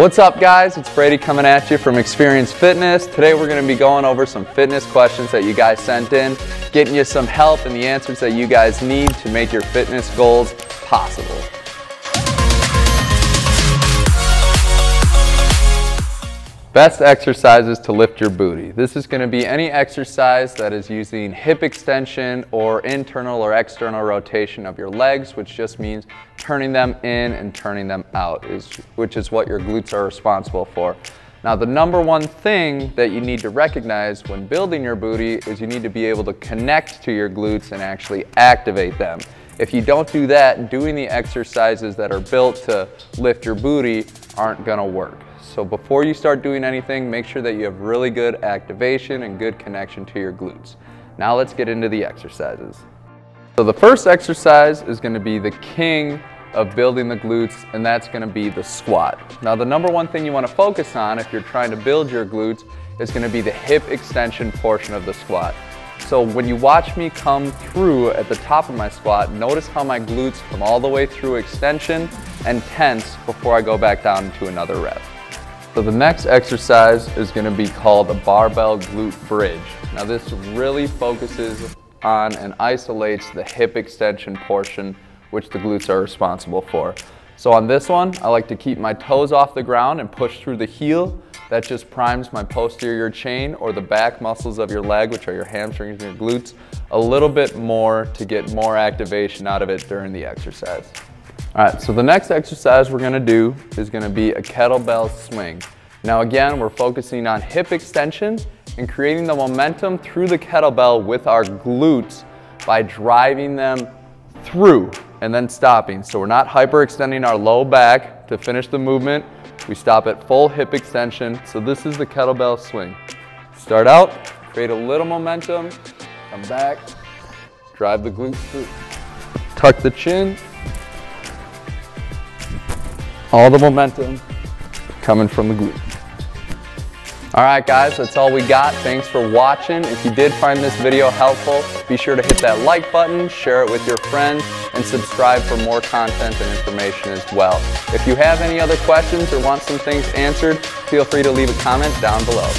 What's up guys? It's Brady coming at you from Xperience Fitness. Today we're going to be going over some fitness questions that you guys sent in, getting you some help and the answers that you guys need to make your fitness goals possible. Best exercises to lift your booty. This is going to be any exercise that is using hip extension or internal or external rotation of your legs, which just means turning them in and turning them out, is, which is what your glutes are responsible for. Now the number one thing that you need to recognize when building your booty is you need to be able to connect to your glutes and actually activate them. If you don't do that, doing the exercises that are built to lift your booty aren't gonna work. So before you start doing anything, make sure that you have really good activation and good connection to your glutes. Now let's get into the exercises. So the first exercise is gonna be the king of building the glutes, and that's gonna be the squat. Now the number one thing you wanna focus on if you're trying to build your glutes is gonna be the hip extension portion of the squat. So when you watch me come through at the top of my squat, notice how my glutes come all the way through extension and tense before I go back down to another rep. So the next exercise is gonna be called a barbell glute bridge. Now this really focuses on and isolates the hip extension portion which the glutes are responsible for. So on this one, I like to keep my toes off the ground and push through the heel. That just primes my posterior chain or the back muscles of your leg, which are your hamstrings and your glutes, a little bit more to get more activation out of it during the exercise. All right, so the next exercise we're gonna do is gonna be a kettlebell swing. Now again, we're focusing on hip extension and creating the momentum through the kettlebell with our glutes by driving them through and then stopping. So we're not hyperextending our low back to finish the movement. We stop at full hip extension. So this is the kettlebell swing. Start out, create a little momentum, come back, drive the glutes through. Tuck the chin, all the momentum coming from the glute. All right, guys, that's all we got. Thanks for watching. If you did find this video helpful, be sure to hit that like button, share it with your friends, and subscribe for more content and information as well. If you have any other questions or want some things answered, feel free to leave a comment down below.